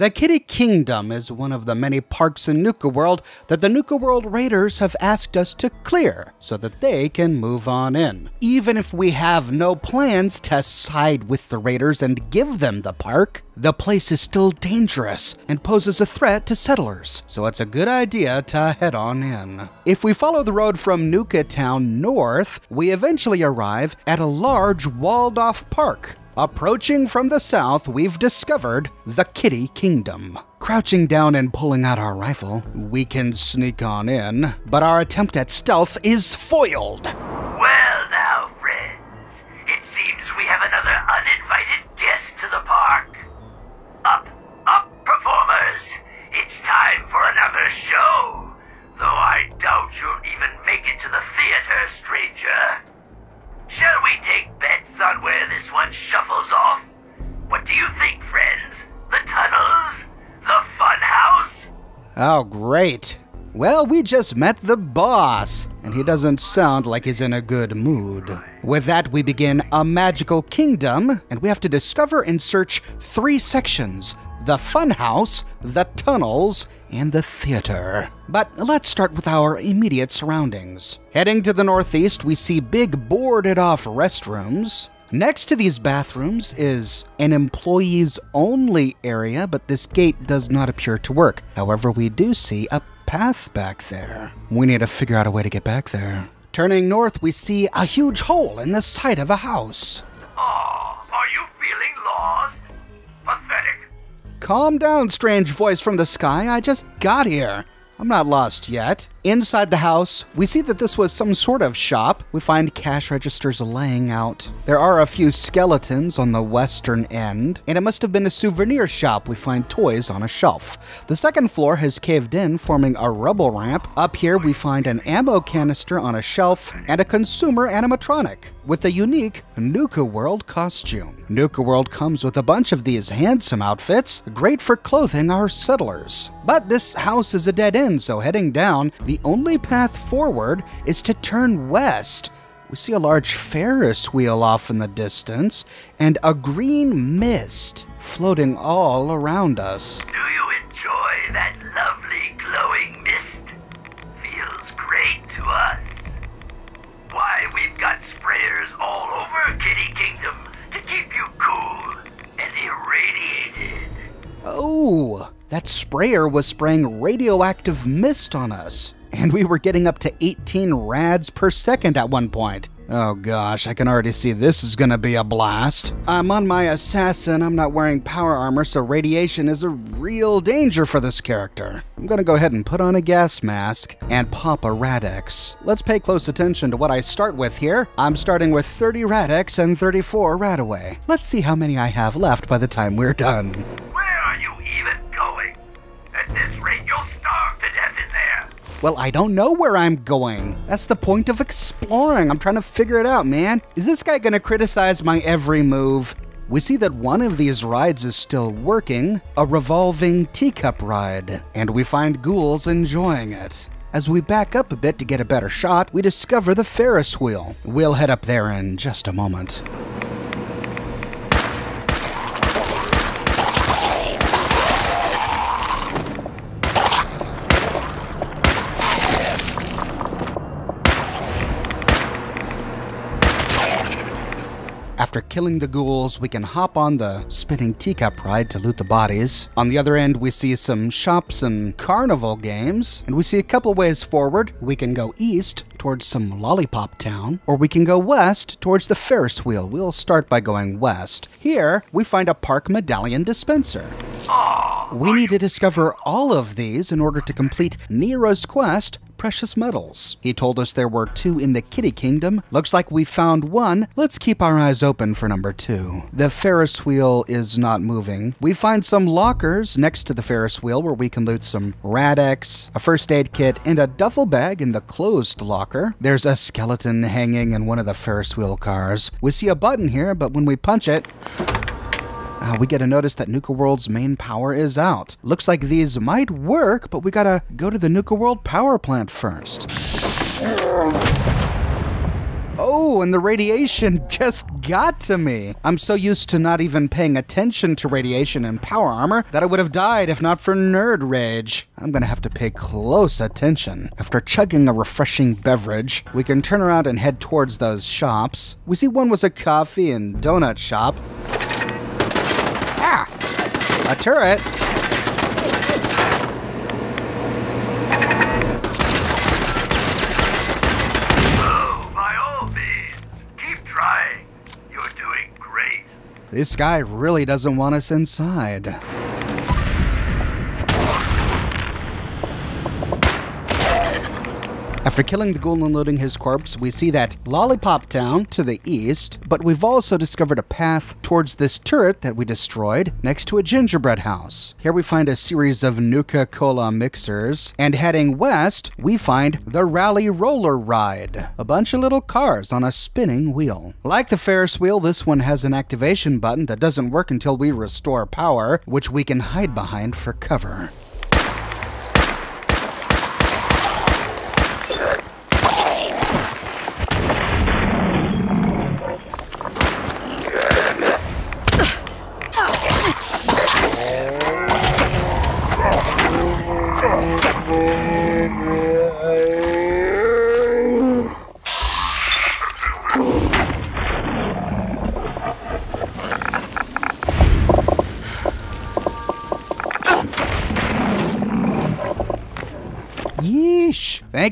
The Kiddie Kingdom is one of the many parks in Nuka World that the Nuka World Raiders have asked us to clear so that they can move on in. Even if we have no plans to side with the Raiders and give them the park, the place is still dangerous and poses a threat to settlers, so it's a good idea to head on in. If we follow the road from Nuka Town north, we eventually arrive at a large walled off park Approaching from the south, we've discovered the Kiddie Kingdom. Crouching down and pulling out our rifle, we can sneak on in, but our attempt at stealth is foiled. Well, now, friends, it seems we have another uninvited guest to the park. Up, up, performers! It's time for another show. Though I doubt you'll even make it to the theater, stranger. Shall we take bets on where this one shuffles off? What do you think, friends? The tunnels? The fun house? Oh, great. Well, we just met the boss, and he doesn't sound like he's in a good mood. With that, we begin a magical kingdom, and we have to discover and search three sections the funhouse, the tunnels, and the theater. But let's start with our immediate surroundings. Heading to the northeast, we see big boarded off restrooms. Next to these bathrooms is an employees only area, but this gate does not appear to work. However, we do see a path back there. We need to figure out a way to get back there. Turning north, we see a huge hole in the side of a house. Calm down, strange voice from the sky. I just got here. I'm not lost yet. Inside the house, we see that this was some sort of shop. We find cash registers laying out. There are a few skeletons on the western end, and it must have been a souvenir shop. We find toys on a shelf. The second floor has caved in, forming a rubble ramp. Up here, we find an ammo canister on a shelf and a consumer animatronic with a unique Nuka World costume. Nuka World comes with a bunch of these handsome outfits, great for clothing our settlers. But this house is a dead end, so heading down, the only path forward is to turn west. We see a large Ferris wheel off in the distance and a green mist floating all around us. Do you enjoy that lovely glowing mist? Feels great to us. Why, we've got sprayers all over Kiddie Kingdom to keep you cool and irradiated. Oh, that sprayer was spraying radioactive mist on us. And we were getting up to 18 rads per second at one point. Oh gosh, I can already see this is gonna be a blast. I'm on my assassin, I'm not wearing power armor, so radiation is a real danger for this character. I'm gonna go ahead and put on a gas mask and pop a Rad-X. Let's pay close attention to what I start with here. I'm starting with 30 Rad-X and 34 Radaway. Let's see how many I have left by the time we're done. Well, I don't know where I'm going. That's the point of exploring. I'm trying to figure it out, man. Is this guy gonna criticize my every move? We see that one of these rides is still working, a revolving teacup ride, and we find ghouls enjoying it. As we back up a bit to get a better shot, we discover the Ferris wheel. We'll head up there in just a moment. After killing the ghouls, we can hop on the spinning teacup ride to loot the bodies. On the other end, we see some shops and carnival games, and we see a couple ways forward. We can go east towards some lollipop town, or we can go west towards the Ferris wheel. We'll start by going west. Here, we find a park medallion dispenser. Ah, we need to discover all of these in order to complete Nero's quest precious metals. He told us there were two in the Kiddie Kingdom. Looks like we found one. Let's keep our eyes open for number two. The Ferris wheel is not moving. We find some lockers next to the Ferris wheel where we can loot some Rad-X, a first aid kit, and a duffel bag in the closed locker. There's a skeleton hanging in one of the Ferris wheel cars. We see a button here, but when we punch it, uh, we get a notice that Nuka World's main power is out. Looks like these might work, but we gotta go to the Nuka World power plant first. Oh, and the radiation just got to me. I'm so used to not even paying attention to radiation and power armor that I would have died if not for nerd rage. I'm gonna have to pay close attention. After chugging a refreshing beverage, we can turn around and head towards those shops. We see one was a coffee and donut shop. Ah! A turret! Oh, by all means, keep trying. You're doing great. This guy really doesn't want us inside. After killing the ghoul and loading his corpse, we see that Lollipop Town to the east, but we've also discovered a path towards this turret that we destroyed next to a gingerbread house. Here we find a series of Nuka Cola mixers, and heading west, we find the Rally Roller Ride, a bunch of little cars on a spinning wheel. Like the Ferris wheel, this one has an activation button that doesn't work until we restore power, which we can hide behind for cover.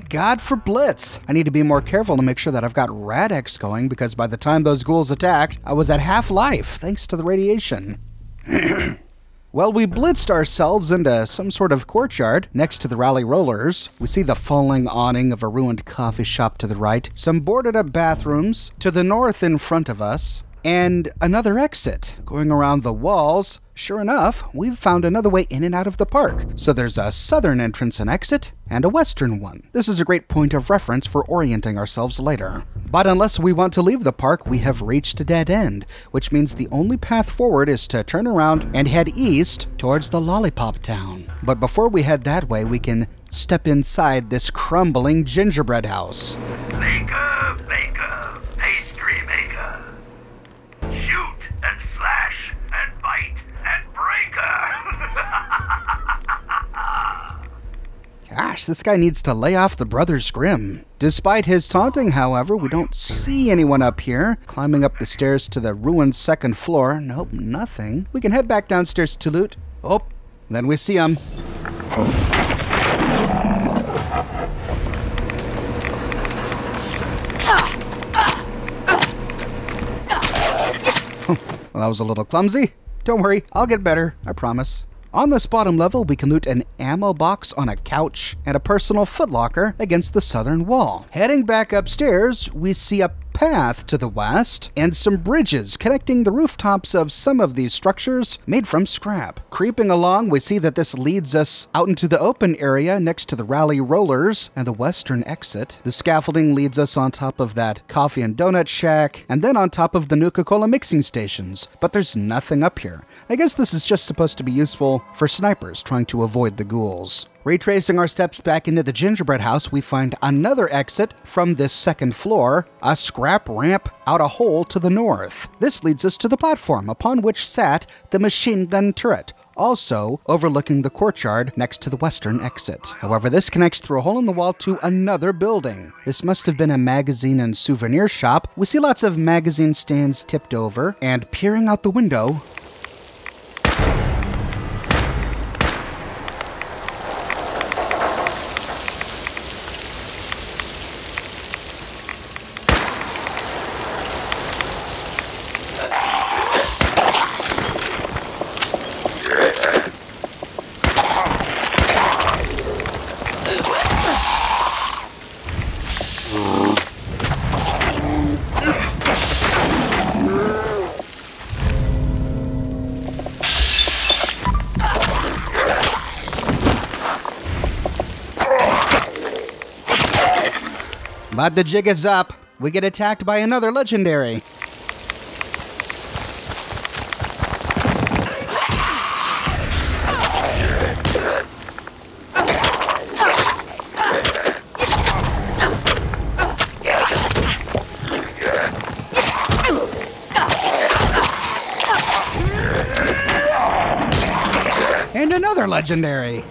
God for Blitz. I need to be more careful to make sure that I've got Rad-X going because by the time those ghouls attacked, I was at half life thanks to the radiation. Well, we blitzed ourselves into some sort of courtyard next to the rally rollers. We see the falling awning of a ruined coffee shop to the right, some boarded up bathrooms to the north in front of us, and another exit going around the walls. Sure enough, we've found another way in and out of the park. So there's a southern entrance and exit, and a western one. This is a great point of reference for orienting ourselves later. But unless we want to leave the park, we have reached a dead end, which means the only path forward is to turn around and head east towards the Lollipop Town. But before we head that way, we can step inside this crumbling gingerbread house. Gosh, this guy needs to lay off the Brothers Grimm. Despite his taunting, however, we don't see anyone up here. Climbing up the stairs to the ruined second floor. Nope, nothing. We can head back downstairs to loot. Oh, then we see him. Well, that was a little clumsy. Don't worry, I'll get better, I promise. On this bottom level, we can loot an ammo box on a couch and a personal footlocker against the southern wall. Heading back upstairs, we see a path to the west and some bridges connecting the rooftops of some of these structures made from scrap. Creeping along, we see that this leads us out into the open area next to the rally rollers and the western exit. The scaffolding leads us on top of that coffee and donut shack and then on top of the Nuka Cola mixing stations, but there's nothing up here. I guess this is just supposed to be useful for snipers trying to avoid the ghouls. Retracing our steps back into the gingerbread house, we find another exit from this second floor, a scrap ramp out a hole to the north. This leads us to the platform upon which sat the machine gun turret, also overlooking the courtyard next to the western exit. However, this connects through a hole in the wall to another building. This must have been a magazine and souvenir shop. We see lots of magazine stands tipped over, and peering out the window, But the jig is up. We get attacked by another legendary. And another legendary.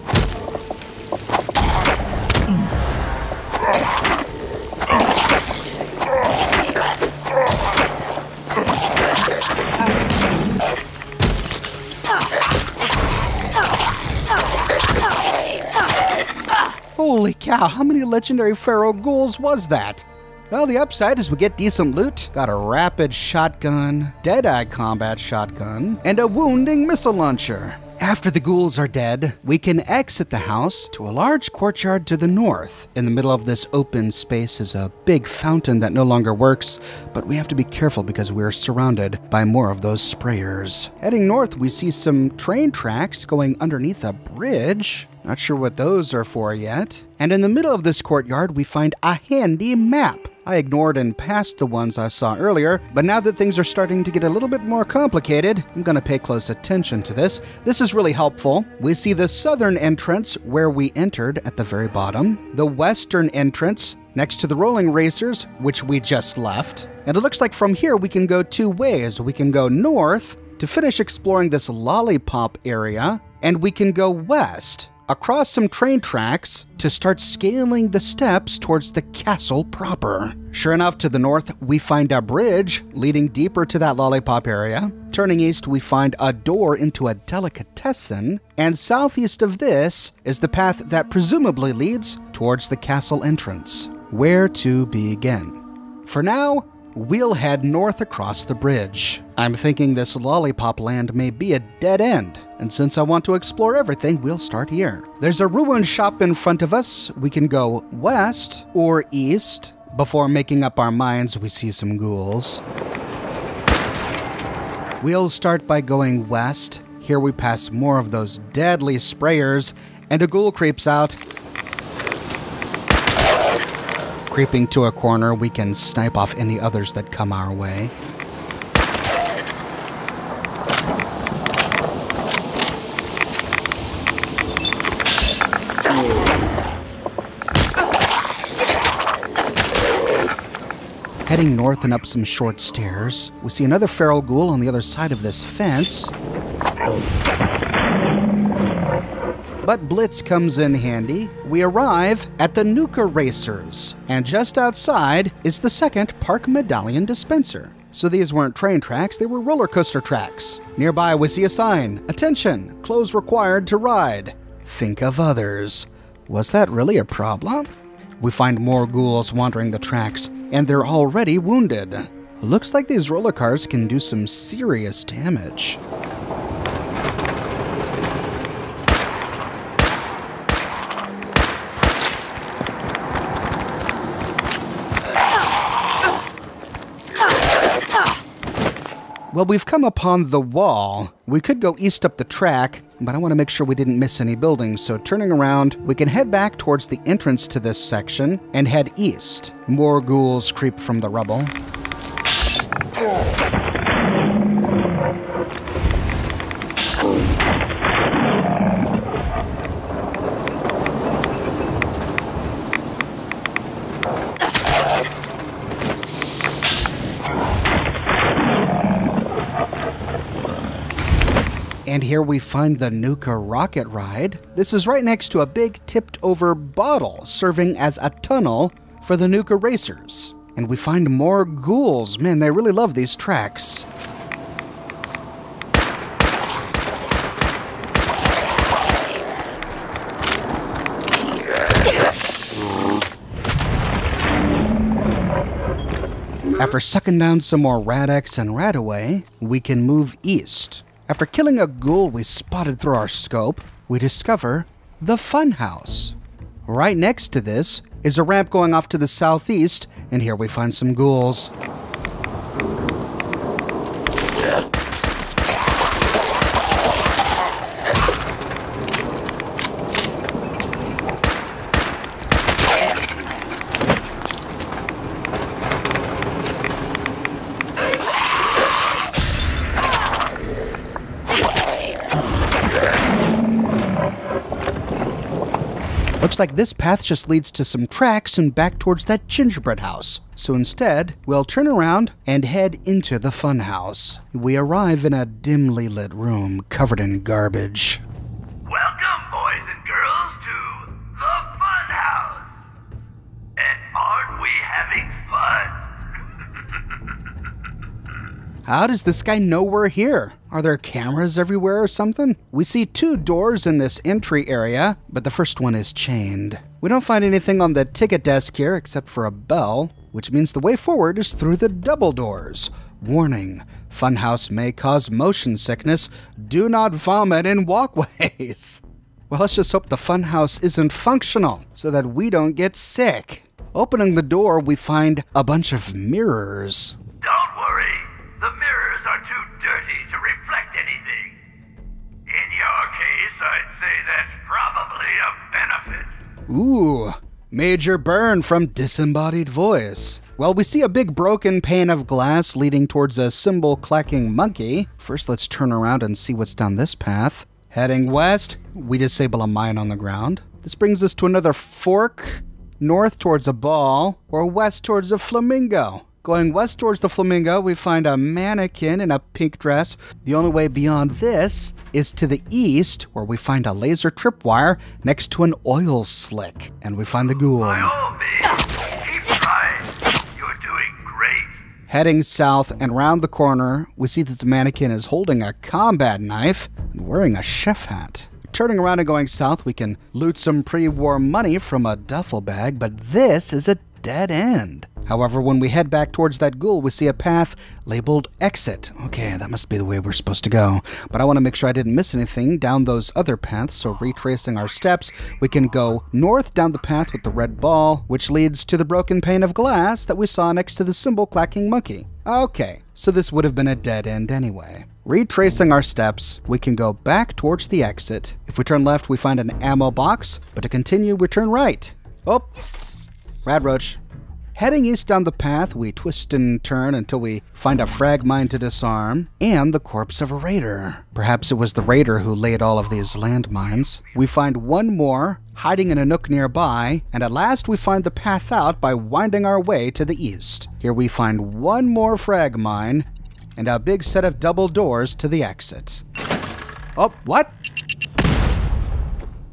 Holy cow, how many legendary feral ghouls was that? Well, the upside is we get decent loot, got a rapid shotgun, deadeye combat shotgun, and a wounding missile launcher. After the ghouls are dead, we can exit the house to a large courtyard to the north. In the middle of this open space is a big fountain that no longer works, but we have to be careful because we're surrounded by more of those sprayers. Heading north, we see some train tracks going underneath a bridge. Not sure what those are for yet. And in the middle of this courtyard, we find a handy map. I ignored and passed the ones I saw earlier, but now that things are starting to get a little bit more complicated, I'm going to pay close attention to this. This is really helpful. We see the southern entrance where we entered at the very bottom, the western entrance next to the rolling racers, which we just left. And it looks like from here we can go two ways. We can go north to finish exploring this lollipop area, and we can go west across some train tracks to start scaling the steps towards the castle proper. Sure enough, to the north, we find a bridge leading deeper to that lollipop area. Turning east, we find a door into a delicatessen, and southeast of this is the path that presumably leads towards the castle entrance. Where to begin? For now, we'll head north across the bridge. I'm thinking this lollipop land may be a dead end, and since I want to explore everything, we'll start here. There's a ruined shop in front of us. We can go west or east. Before making up our minds, we see some ghouls. We'll start by going west. Here we pass more of those deadly sprayers, and a ghoul creeps out. Creeping to a corner, we can snipe off any others that come our way. Heading north and up some short stairs, we see another feral ghoul on the other side of this fence. But Blitz comes in handy. We arrive at the Nuka Racers, and just outside is the second Park Medallion dispenser. So these weren't train tracks, they were roller coaster tracks. Nearby, we see a sign Attention, clothes required to ride. Think of others. Was that really a problem? We find more ghouls wandering the tracks, and they're already wounded. Looks like these roller cars can do some serious damage. Well, we've come upon the wall. We could go east up the track, but I want to make sure we didn't miss any buildings, so turning around, we can head back towards the entrance to this section and head east. More ghouls creep from the rubble. And here we find the Nuka rocket ride. This is right next to a big tipped over bottle serving as a tunnel for the Nuka racers. And we find more ghouls. Man, they really love these tracks. After sucking down some more Rad-X and Radaway, we can move east. After killing a ghoul we spotted through our scope, we discover the Funhouse. Right next to this is a ramp going off to the southeast, and here we find some ghouls. Looks like this path just leads to some tracks and back towards that gingerbread house. So instead, we'll turn around and head into the funhouse. We arrive in a dimly lit room covered in garbage. How does this guy know we're here? Are there cameras everywhere or something? We see two doors in this entry area, but the first one is chained. We don't find anything on the ticket desk here except for a bell, which means the way forward is through the double doors. Warning Funhouse may cause motion sickness. Do not vomit in walkways. Well, let's just hope the funhouse isn't functional so that we don't get sick. Opening the door, we find a bunch of mirrors. Don't worry, the mirrors are too dirty to reflect anything. In your case, I'd say that's probably a benefit. Ooh, major burn from disembodied voice. Well, we see a big broken pane of glass leading towards a cymbal clacking monkey. First, let's turn around and see what's down this path. Heading west, we disable a mine on the ground. This brings us to another fork, north towards a ball, or west towards a flamingo. Going west towards the flamingo, we find a mannequin in a pink dress. The only way beyond this is to the east, where we find a laser tripwire next to an oil slick. And we find the ghoul. By all means, keep trying. You're doing great. Heading south and round the corner, we see that the mannequin is holding a combat knife and wearing a chef hat. Turning around and going south, we can loot some pre war money from a duffel bag, but this is a dead end. However, when we head back towards that ghoul, we see a path labeled exit. Okay, that must be the way we're supposed to go. But I want to make sure I didn't miss anything down those other paths, so retracing our steps, we can go north down the path with the red ball, which leads to the broken pane of glass that we saw next to the cymbal clacking monkey. Okay, so this would have been a dead end anyway. Retracing our steps, we can go back towards the exit. If we turn left, we find an ammo box, but to continue, we turn right. Oh, Radroach. Heading east down the path, we twist and turn until we find a frag mine to disarm and the corpse of a raider. Perhaps it was the raider who laid all of these landmines. We find one more hiding in a nook nearby, and at last we find the path out by winding our way to the east. Here we find one more frag mine and a big set of double doors to the exit. Oh, what?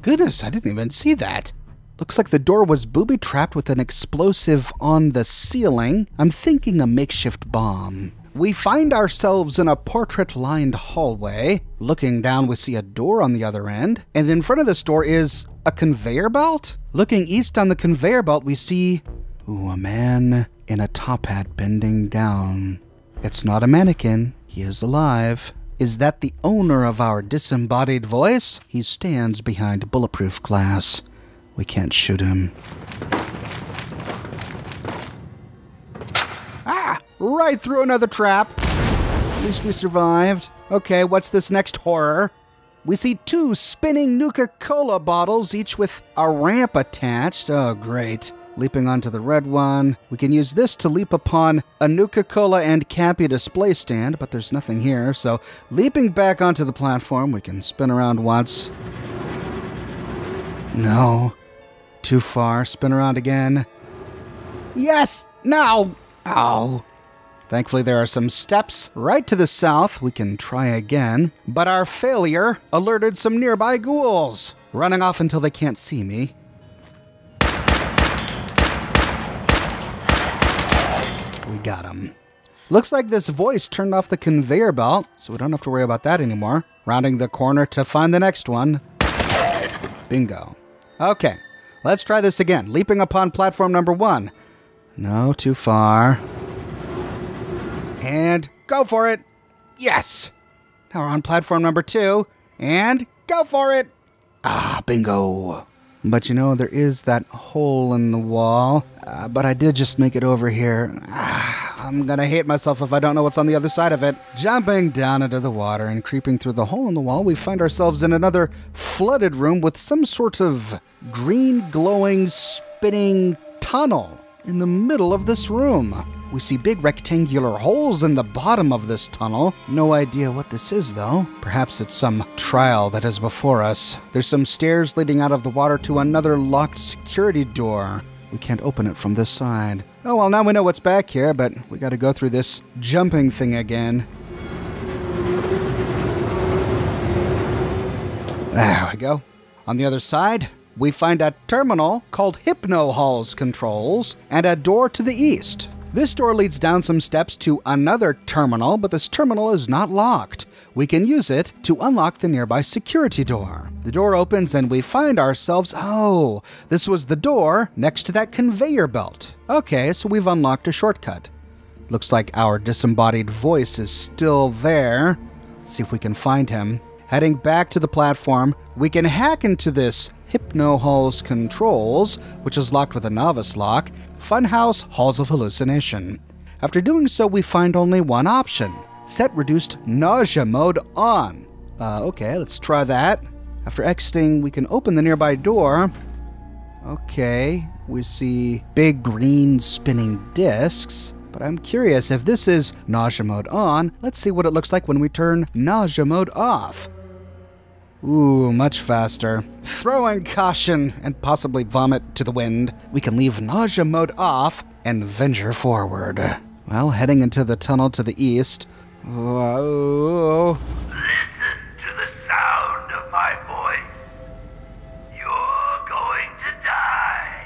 Goodness, I didn't even see that. Looks like the door was booby trapped with an explosive on the ceiling. I'm thinking a makeshift bomb. We find ourselves in a portrait lined hallway. Looking down, we see a door on the other end, and in front of this door is a conveyor belt. Looking east on the conveyor belt, we see ooh, a man in a top hat bending down. It's not a mannequin, he is alive. Is that the owner of our disembodied voice? He stands behind bulletproof glass. We can't shoot him. Ah! Right through another trap. At least we survived. Okay, what's this next horror? We see two spinning Nuka Cola bottles, each with a ramp attached. Oh, great. Leaping onto the red one. We can use this to leap upon a Nuka Cola and Cappy display stand, but there's nothing here. So, leaping back onto the platform, we can spin around once. No. Too far. Spin around again. Yes! No! Ow. Thankfully, there are some steps right to the south. We can try again. But our failure alerted some nearby ghouls, running off until they can't see me. We got them. Looks like this voice turned off the conveyor belt, so we don't have to worry about that anymore. Rounding the corner to find the next one. Bingo. Okay, let's try this again. Leaping upon platform number one. No, too far. And go for it. Yes. Now we're on platform number two. And go for it. Ah, bingo. But you know, there is that hole in the wall. Uh, but I did just make it over here. Ah, I'm gonna hate myself if I don't know what's on the other side of it. Jumping down into the water and creeping through the hole in the wall, we find ourselves in another flooded room with some sort of green glowing spinning tunnel in the middle of this room. We see big rectangular holes in the bottom of this tunnel. No idea what this is, though. Perhaps it's some trial that is before us. There's some stairs leading out of the water to another locked security door. We can't open it from this side. Oh, well, now we know what's back here, but we gotta go through this jumping thing again. There we go. On the other side, we find a terminal called Hypno Halls Controls and a door to the east. This door leads down some steps to another terminal, but this terminal is not locked. We can use it to unlock the nearby security door. The door opens and we find ourselves, oh, this was the door next to that conveyor belt. Okay, so we've unlocked a shortcut. Looks like our disembodied voice is still there. see if we can find him. Heading back to the platform, we can hack into this Hypno Hall's controls, which is locked with a novice lock, Funhouse Halls of Hallucination. After doing so, we find only one option set reduced nausea mode on. Uh, okay, let's try that. After exiting, we can open the nearby door. Okay, we see big green spinning discs. But I'm curious if this is nausea mode on, let's see what it looks like when we turn nausea mode off. Ooh, much faster. Throwing caution and possibly vomit to the wind, we can leave nausea mode off and venture forward. Well, heading into the tunnel to the east. Whoa. Listen to the sound of my voice. You're going to die.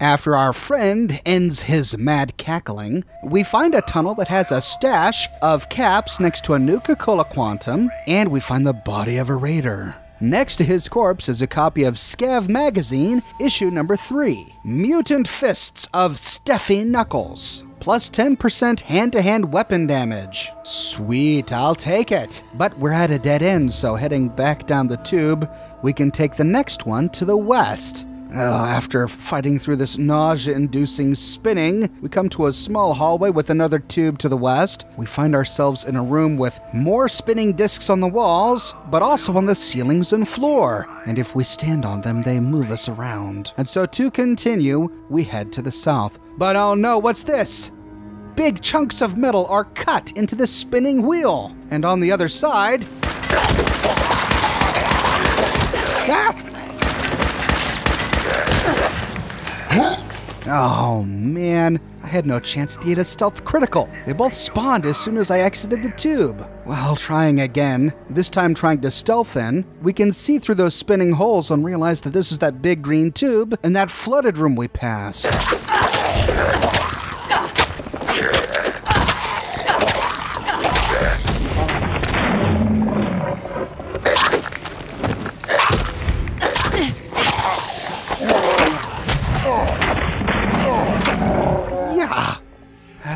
After our friend ends his mad cackling, we find a tunnel that has a stash of caps next to a new Nuka Cola Quantum, and we find the body of a raider. Next to his corpse is a copy of Scav Magazine, issue number 3 Mutant Fists of Steffi Knuckles. Plus 10% hand to hand weapon damage. Sweet, I'll take it. But we're at a dead end, so heading back down the tube, we can take the next one to the west. Uh, after fighting through this nausea inducing spinning, we come to a small hallway with another tube to the west. We find ourselves in a room with more spinning discs on the walls, but also on the ceilings and floor. And if we stand on them, they move us around. And so to continue, we head to the south. But oh no, what's this? Big chunks of metal are cut into the spinning wheel. And on the other side. Ah! Oh man, I had no chance to get a stealth critical. They both spawned as soon as I exited the tube. Well, trying again, this time trying to stealth in, we can see through those spinning holes and realize that this is that big green tube and that flooded room we passed.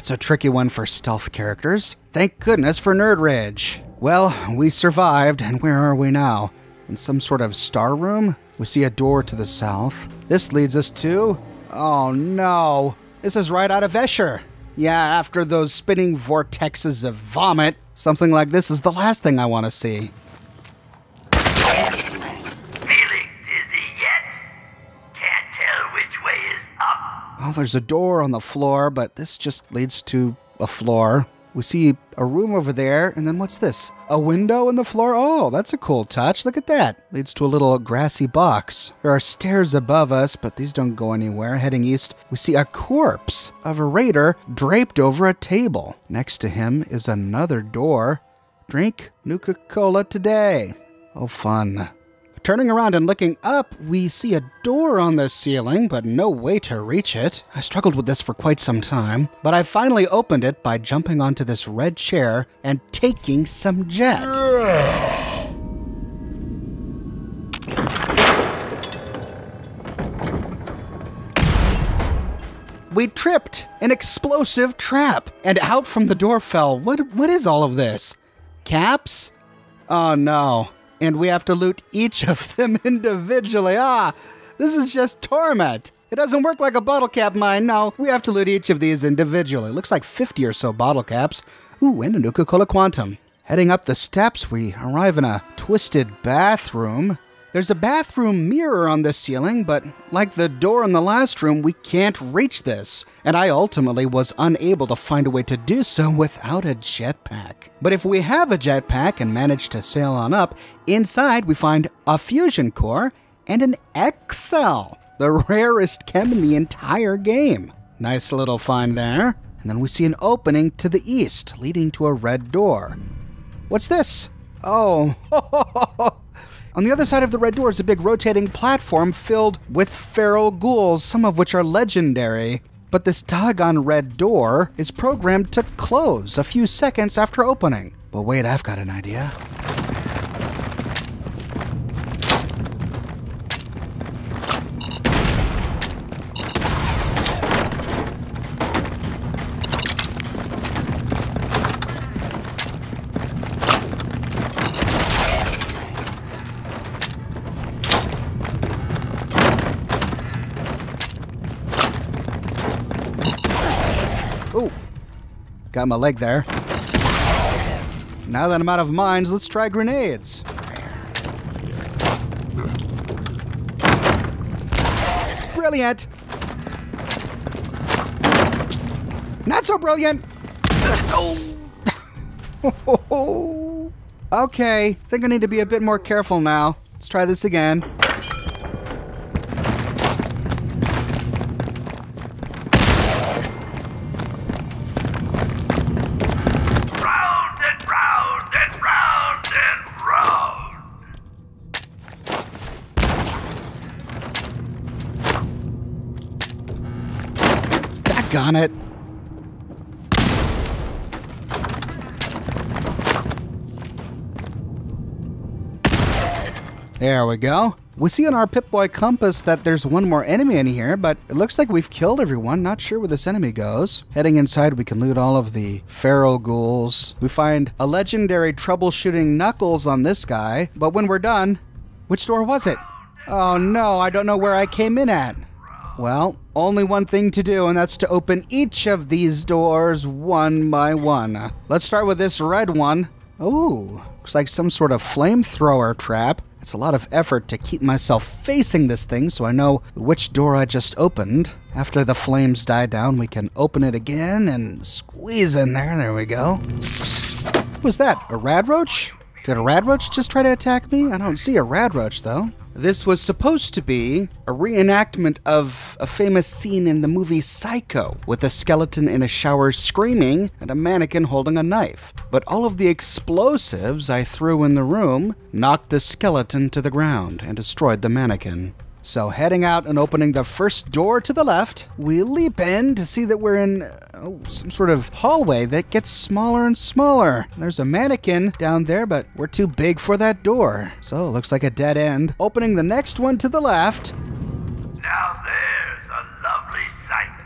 That's a tricky one for stealth characters. Thank goodness for Nerd Rage. Well, we survived, and where are we now? In some sort of star room? We see a door to the south. This leads us to. Oh no! This is right out of Escher. Yeah, after those spinning vortexes of vomit, something like this is the last thing I want to see. Well, there's a door on the floor, but this just leads to a floor. We see a room over there, and then what's this? A window in the floor? Oh, that's a cool touch. Look at that. Leads to a little grassy box. There are stairs above us, but these don't go anywhere. Heading east, we see a corpse of a raider draped over a table. Next to him is another door. Drink Nuka Cola today. Oh, fun. Turning around and looking up, we see a door on the ceiling, but no way to reach it. I struggled with this for quite some time, but I finally opened it by jumping onto this red chair and taking some jet. We tripped an explosive trap, and out from the door fell. What what is all of this? Caps? Oh no and we have to loot each of them individually. Ah, this is just torment. It doesn't work like a bottle cap mine, no. We have to loot each of these individually. Looks like 50 or so bottle caps. Ooh, and a Nuka Cola Quantum. Heading up the steps, we arrive in a twisted bathroom. There's a bathroom mirror on the ceiling, but like the door in the last room, we can't reach this, and I ultimately was unable to find a way to do so without a jetpack. But if we have a jetpack and manage to sail on up, inside we find a fusion core and an X-Cell, the rarest chem in the entire game. Nice little find there. And then we see an opening to the east, leading to a red door. What's this? Oh, On the other side of the red door is a big rotating platform filled with feral ghouls, some of which are legendary. But this doggone red door is programmed to close a few seconds after opening. But wait, I've got an idea. Got my leg there. Now that I'm out of mines, let's try grenades. Brilliant! Not so brilliant! Oh. okay, think I need to be a bit more careful now. Let's try this again. Daggone it. There we go. We see on our Pip-Boy compass that there's one more enemy in here, but it looks like we've killed everyone. Not sure where this enemy goes. Heading inside, we can loot all of the feral ghouls. We find a legendary troubleshooting Knuckles on this guy, but when we're done, which door was it? Oh no, I don't know where I came in at. Well, only one thing to do, and that's to open each of these doors one by one. Let's start with this red one. Ooh, looks like some sort of flamethrower trap. It's a lot of effort to keep myself facing this thing so I know which door I just opened. After the flames die down, we can open it again and squeeze in there. There we go. What was that? A radroach? Did a radroach just try to attack me? I don't see a radroach though. This was supposed to be a reenactment of a famous scene in the movie Psycho, with a skeleton in a shower screaming and a mannequin holding a knife. But all of the explosives I threw in the room knocked the skeleton to the ground and destroyed the mannequin. So, heading out and opening the first door to the left, we leap in to see that we're in oh, some sort of hallway that gets smaller and smaller. There's a mannequin down there, but we're too big for that door. So, it looks like a dead end. Opening the next one to the left. Now there's a lovely sight.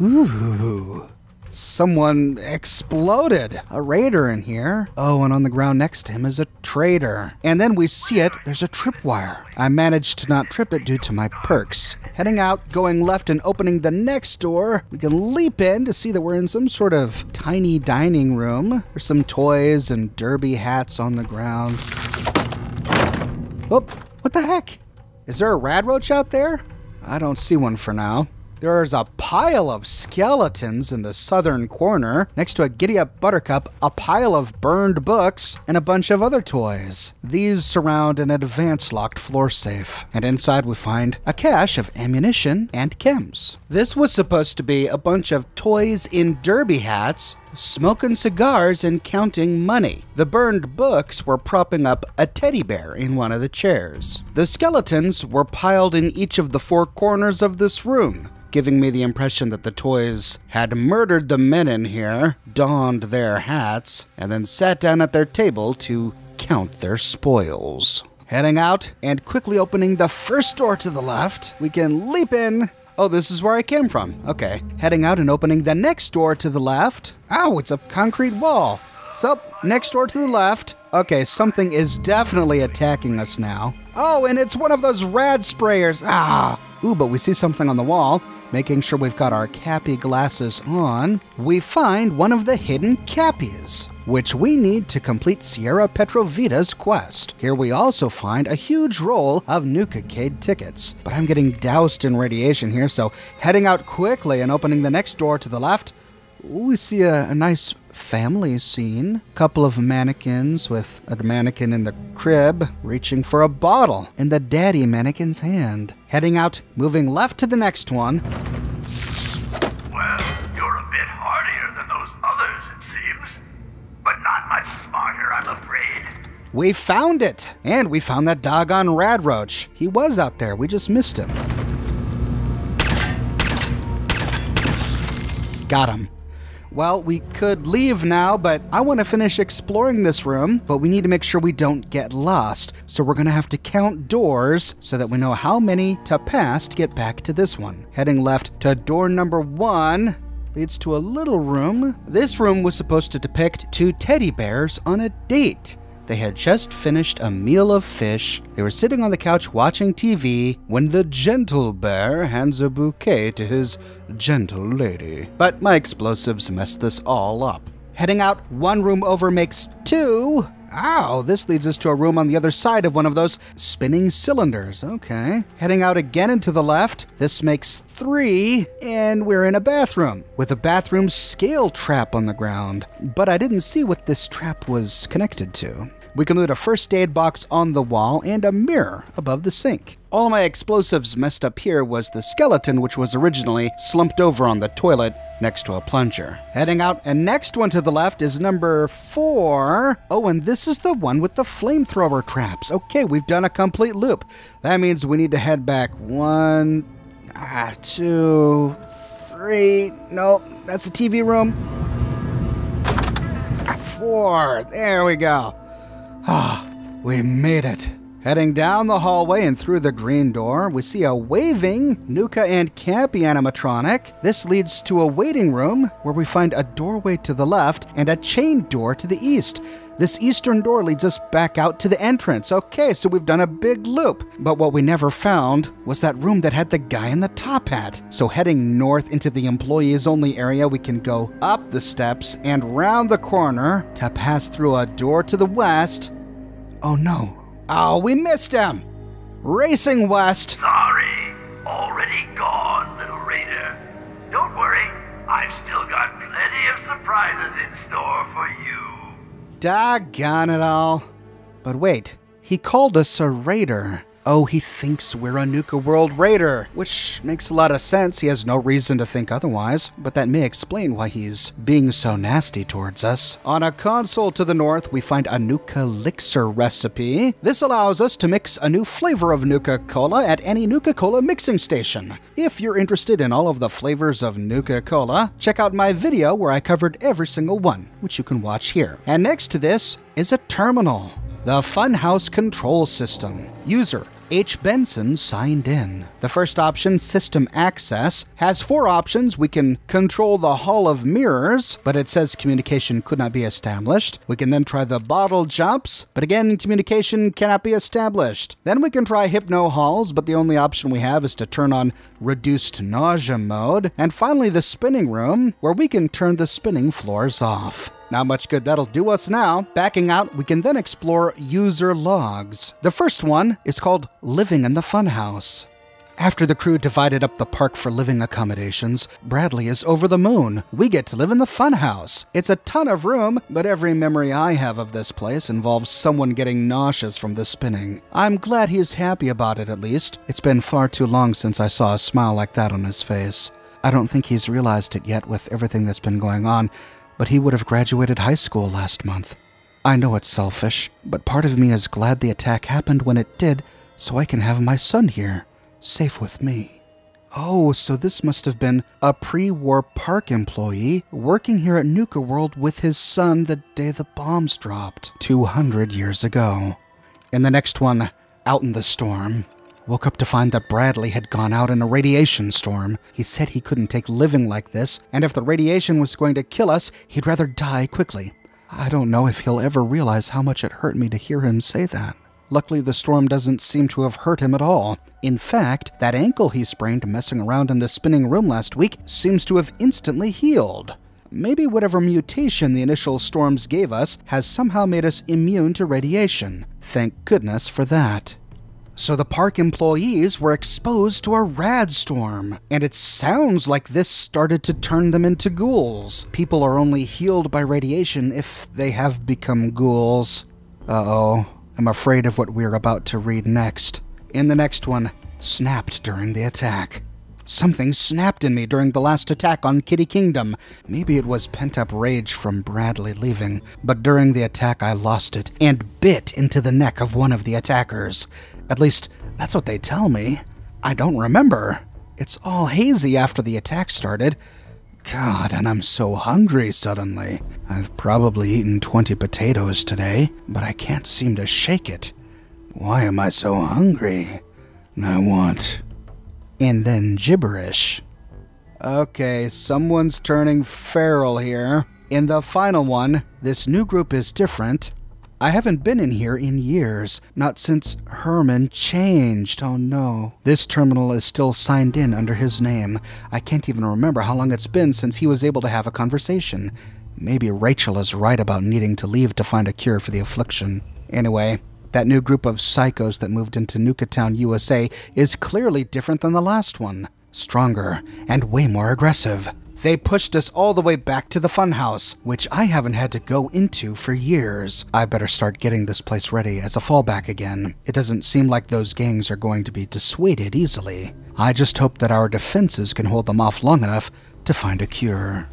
Ooh. Someone exploded. A raider in here. Oh, and on the ground next to him is a traitor. And then we see it, there's a tripwire. I managed to not trip it due to my perks. Heading out, going left, and opening the next door, we can leap in to see that we're in some sort of tiny dining room. There's some toys and derby hats on the ground. Oh, what the heck? Is there a radroach out there? I don't see one for now. There's a pile of skeletons in the southern corner, next to a Giddy Up Buttercup, a pile of burned books, and a bunch of other toys. These surround an advance locked floor safe, and inside we find a cache of ammunition and chems. This was supposed to be a bunch of toys in derby hats, smoking cigars and counting money. The burned books were propping up a teddy bear in one of the chairs. The skeletons were piled in each of the four corners of this room, giving me the impression that the toys had murdered the men in here, donned their hats, and then sat down at their table to count their spoils. Heading out and quickly opening the first door to the left, we can leap in Oh, this is where I came from. Okay. Heading out and opening the next door to the left. Ow, it's a concrete wall. So, next door to the left. Okay, something is definitely attacking us now. Oh, and it's one of those rad sprayers. Ah. Ooh, but we see something on the wall. Making sure we've got our cappy glasses on, we find one of the hidden cappies, which we need to complete Sierra Petrovita's quest. Here we also find a huge roll of Nukacade tickets. But I'm getting doused in radiation here, so heading out quickly and opening the next door to the left, we see a, a nice family scene. Couple of mannequins with a mannequin in the crib reaching for a bottle in the daddy mannequin's hand. Heading out, moving left to the next one. I'm afraid. We found it! And we found that doggone rad roach. He was out there, we just missed him. Got him. Well, we could leave now, but I want to finish exploring this room, but we need to make sure we don't get lost. So we're going to have to count doors so that we know how many to pass to get back to this one. Heading left to door number one leads to a little room. This room was supposed to depict two teddy bears on a date. They had just finished a meal of fish. They were sitting on the couch watching TV when the gentle bear hands a bouquet to his gentle lady. But my explosives messed this all up. Heading out one room over makes two. Ow, this leads us to a room on the other side of one of those spinning cylinders. Okay. Heading out again into the left, this makes three, and we're in a bathroom with a bathroom scale trap on the ground. But I didn't see what this trap was connected to. We can loot a first aid box on the wall and a mirror above the sink. All my explosives messed up here was the skeleton, which was originally slumped over on the toilet next to a plunger. Heading out, and next one to the left is number four. Oh, and this is the one with the flamethrower traps. Okay, we've done a complete loop. That means we need to head back one, ah, two, three. No, that's the TV room. Four. There we go. Ah, we made it. Heading down the hallway and through the green door, we see a waving Nuka and Cappy animatronic. This leads to a waiting room where we find a doorway to the left and a chain door to the east. This eastern door leads us back out to the entrance. Okay, so we've done a big loop. But what we never found was that room that had the guy in the top hat. So heading north into the employees only area, we can go up the steps and round the corner to pass through a door to the west. Oh no, Oh, we missed him! Racing West! Sorry, already gone, little raider. Don't worry, I've still got plenty of surprises in store for you. Doggone it all. But wait, he called us a raider. Oh, he thinks we're a Nuka World Raider, which makes a lot of sense. He has no reason to think otherwise, but that may explain why he's being so nasty towards us. On a console to the north, we find a Nuka Elixir recipe. This allows us to mix a new flavor of Nuka Cola at any Nuka Cola mixing station. If you're interested in all of the flavors of Nuka Cola, check out my video where I covered every single one, which you can watch here. And next to this is a terminal. The Funhouse Control System. User H. Benson signed in. The first option, System Access, has four options. We can control the Hall of Mirrors, but it says communication could not be established. We can then try the Bottle Jumps, but again, communication cannot be established. Then we can try Hypno Halls, but the only option we have is to turn on Reduced Nausea mode. And finally, the Spinning Room, where we can turn the spinning floors off. Not much good that'll do us now. Backing out, we can then explore user logs. The first one is called Living in the Funhouse. After the crew divided up the park for living accommodations, Bradley is over the moon. We get to live in the funhouse. It's a ton of room, but every memory I have of this place involves someone getting nauseous from the spinning. I'm glad he's happy about it at least. It's been far too long since I saw a smile like that on his face. I don't think he's realized it yet with everything that's been going on, but he would have graduated high school last month. I know it's selfish, but part of me is glad the attack happened when it did, so I can have my son here, safe with me. Oh, so this must have been a pre war park employee working here at Nuka World with his son the day the bombs dropped, 200 years ago. In the next one, Out in the Storm, Woke up to find that Bradley had gone out in a radiation storm. He said he couldn't take living like this, and if the radiation was going to kill us, he'd rather die quickly. I don't know if he'll ever realize how much it hurt me to hear him say that. Luckily, the storm doesn't seem to have hurt him at all. In fact, that ankle he sprained messing around in the spinning room last week seems to have instantly healed. Maybe whatever mutation the initial storms gave us has somehow made us immune to radiation. Thank goodness for that. So the park employees were exposed to a rad storm, and it sounds like this started to turn them into ghouls. People are only healed by radiation if they have become ghouls. Uh oh, I'm afraid of what we're about to read next. In the next one, snapped during the attack. Something snapped in me during the last attack on Kiddie Kingdom. Maybe it was pent up rage from Bradley leaving, but during the attack I lost it and bit into the neck of one of the attackers. At least, that's what they tell me. I don't remember. It's all hazy after the attack started. God, and I'm so hungry suddenly. I've probably eaten 20 potatoes today, but I can't seem to shake it. Why am I so hungry? I want. And then gibberish. Okay, someone's turning feral here. In the final one, this new group is different. I haven't been in here in years, not since Herman changed. Oh no. This terminal is still signed in under his name. I can't even remember how long it's been since he was able to have a conversation. Maybe Rachel is right about needing to leave to find a cure for the affliction. Anyway, that new group of psychos that moved into Nuka Town, USA is clearly different than the last one. Stronger and way more aggressive. They pushed us all the way back to the funhouse, which I haven't had to go into for years. I better start getting this place ready as a fallback again. It doesn't seem like those gangs are going to be dissuaded easily. I just hope that our defenses can hold them off long enough to find a cure.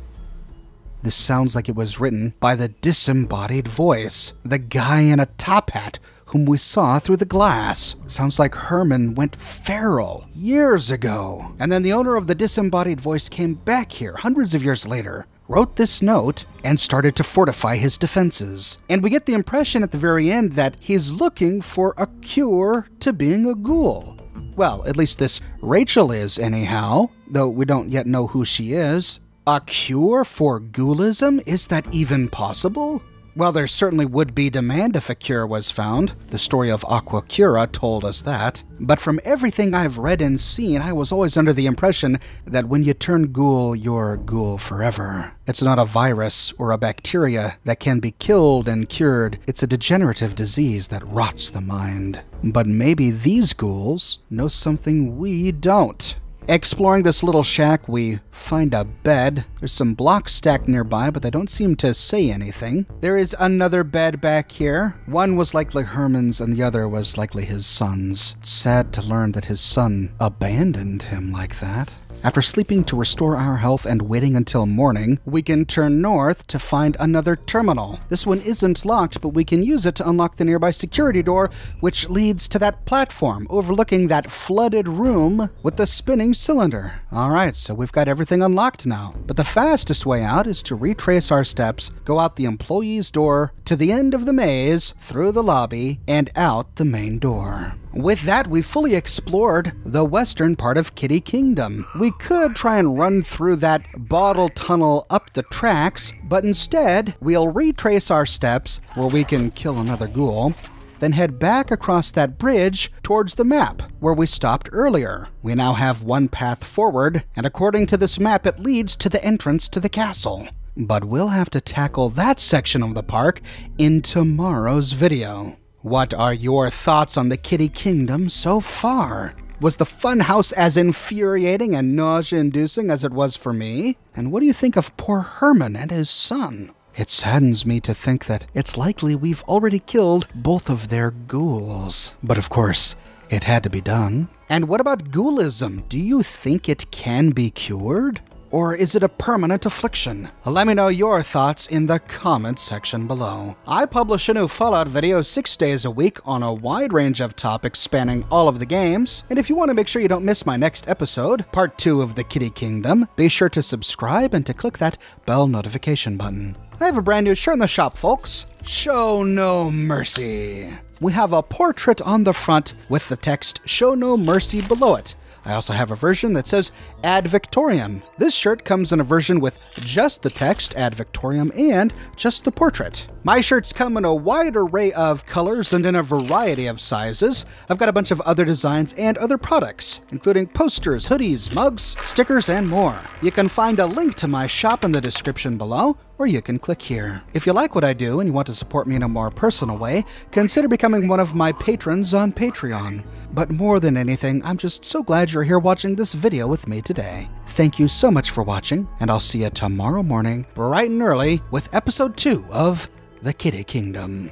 This sounds like it was written by the disembodied voice, the guy in a top hat whom we saw through the glass. Sounds like Herman went feral years ago. And then the owner of the disembodied voice came back here hundreds of years later, wrote this note, and started to fortify his defenses. And we get the impression at the very end that he's looking for a cure to being a ghoul. Well, at least this Rachel is, anyhow, though we don't yet know who she is. A cure for ghoulism? Is that even possible? Well, there certainly would be demand if a cure was found. The story of Aquacura told us that. But from everything I've read and seen, I was always under the impression that when you turn ghoul, you're ghoul forever. It's not a virus or a bacteria that can be killed and cured. It's a degenerative disease that rots the mind. But maybe these ghouls know something we don't. Exploring this little shack, we find a bed. There's some blocks stacked nearby, but they don't seem to say anything. There is another bed back here. One was likely Herman's, and the other was likely his son's. It's sad to learn that his son abandoned him like that. After sleeping to restore our health and waiting until morning, we can turn north to find another terminal. This one isn't locked, but we can use it to unlock the nearby security door, which leads to that platform overlooking that flooded room with the spinning cylinder. Alright, so we've got everything unlocked now. But the fastest way out is to retrace our steps, go out the employee's door, to the end of the maze, through the lobby, and out the main door. With that, we fully explored the western part of Kiddie Kingdom. We could try and run through that bottle tunnel up the tracks, but instead, we'll retrace our steps where we can kill another ghoul, then head back across that bridge towards the map where we stopped earlier. We now have one path forward, and according to this map, it leads to the entrance to the castle. But we'll have to tackle that section of the park in tomorrow's video. What are your thoughts on the Kiddie Kingdom so far? Was the funhouse as infuriating and nausea inducing as it was for me? And what do you think of poor Herman and his son? It saddens me to think that it's likely we've already killed both of their ghouls. But of course, it had to be done. And what about ghoulism? Do you think it can be cured? Or is it a permanent affliction? Let me know your thoughts in the comments section below. I publish a new Fallout video six days a week on a wide range of topics spanning all of the games. And if you want to make sure you don't miss my next episode, part two of the Kiddie Kingdom, be sure to subscribe and to click that bell notification button. I have a brand new shirt in the shop, folks. Show no mercy. We have a portrait on the front with the text Show No Mercy below it. I also have a version that says Ad Victoriam. This shirt comes in a version with just the text Ad Victoriam and just the portrait. My shirts come in a wide array of colors and in a variety of sizes. I've got a bunch of other designs and other products, including posters, hoodies, mugs, stickers, and more. You can find a link to my shop in the description below, or you can click here. If you like what I do and you want to support me in a more personal way, consider becoming one of my patrons on Patreon. But more than anything, I'm just so glad you're here watching this video with me today. Thank you so much for watching, and I'll see you tomorrow morning, bright and early, with episode 2 of The Kiddie Kingdom.